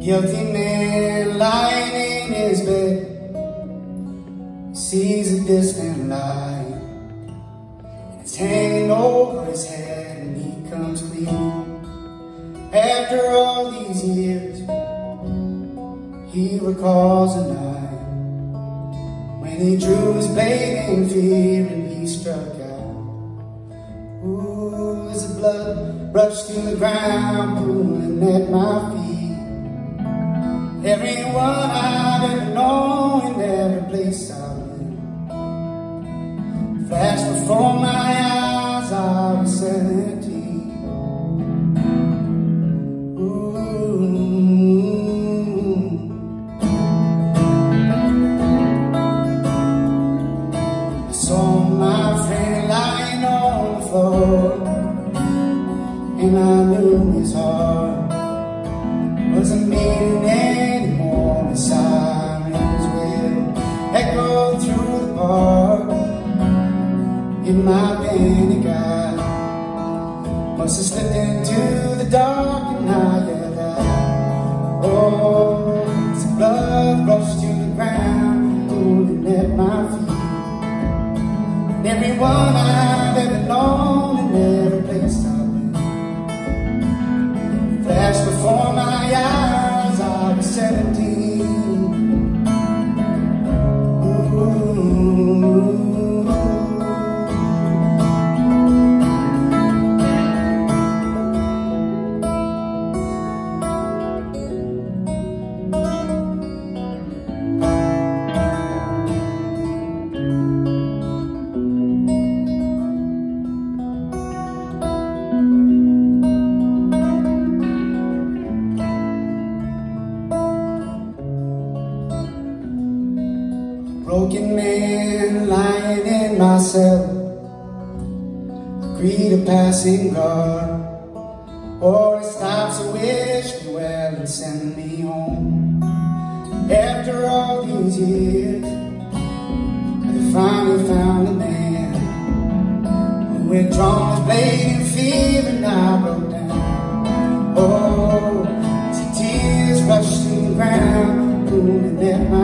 guilty man lying in his bed sees a distant light. And it's hanging over his head and he comes clean. After all these years he recalls a night when he drew his blade in fear and he struck out. Ooh as the blood rushed to the ground pooling at my feet Everyone I've ever known in every place I've been. Flashed before my eyes, In my panic, I must have slipped into the dark and I yelled out, Oh, as blood rushed to the ground, pulling at my feet. And everyone I've Broken man lying in my cell. Greet a passing guard. Or he stops to wish me well and send me home. After all these years I finally found a man. Who had drawn his blade in fear and I broke down. Oh, as tears rushed to the ground Pulling at my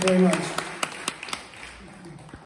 very much.